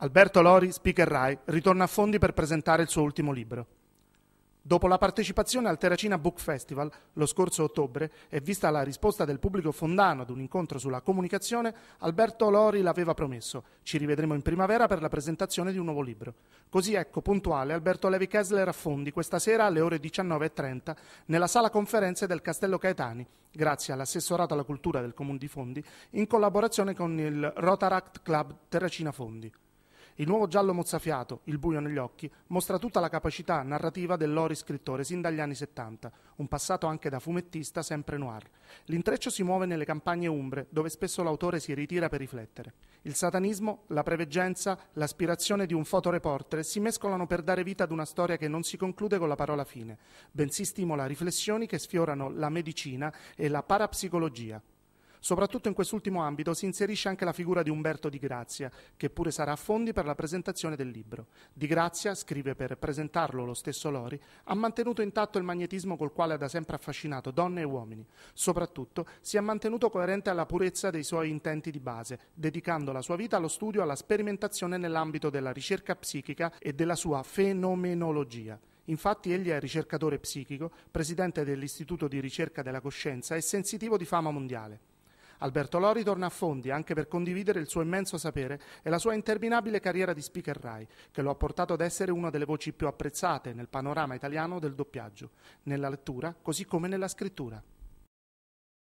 Alberto Lori, speaker Rai, ritorna a Fondi per presentare il suo ultimo libro. Dopo la partecipazione al Terracina Book Festival lo scorso ottobre e vista la risposta del pubblico fondano ad un incontro sulla comunicazione, Alberto Lori l'aveva promesso. Ci rivedremo in primavera per la presentazione di un nuovo libro. Così ecco, puntuale, Alberto Levi Kessler a Fondi questa sera alle ore 19.30 nella sala conferenze del Castello Caetani, grazie all'assessorato alla cultura del Comune di Fondi, in collaborazione con il Rotaract Club Terracina Fondi. Il nuovo giallo mozzafiato, Il buio negli occhi, mostra tutta la capacità narrativa del Lori scrittore sin dagli anni 70, un passato anche da fumettista sempre noir. L'intreccio si muove nelle campagne umbre, dove spesso l'autore si ritira per riflettere. Il satanismo, la preveggenza, l'aspirazione di un fotoreporter si mescolano per dare vita ad una storia che non si conclude con la parola fine, bensì stimola riflessioni che sfiorano la medicina e la parapsicologia. Soprattutto in quest'ultimo ambito si inserisce anche la figura di Umberto Di Grazia, che pure sarà a fondi per la presentazione del libro. Di Grazia, scrive per presentarlo lo stesso Lori, ha mantenuto intatto il magnetismo col quale ha da sempre affascinato donne e uomini. Soprattutto si è mantenuto coerente alla purezza dei suoi intenti di base, dedicando la sua vita allo studio e alla sperimentazione nell'ambito della ricerca psichica e della sua fenomenologia. Infatti egli è ricercatore psichico, presidente dell'Istituto di ricerca della coscienza e sensitivo di fama mondiale. Alberto Lori torna a Fondi anche per condividere il suo immenso sapere e la sua interminabile carriera di speaker Rai, che lo ha portato ad essere una delle voci più apprezzate nel panorama italiano del doppiaggio, nella lettura così come nella scrittura.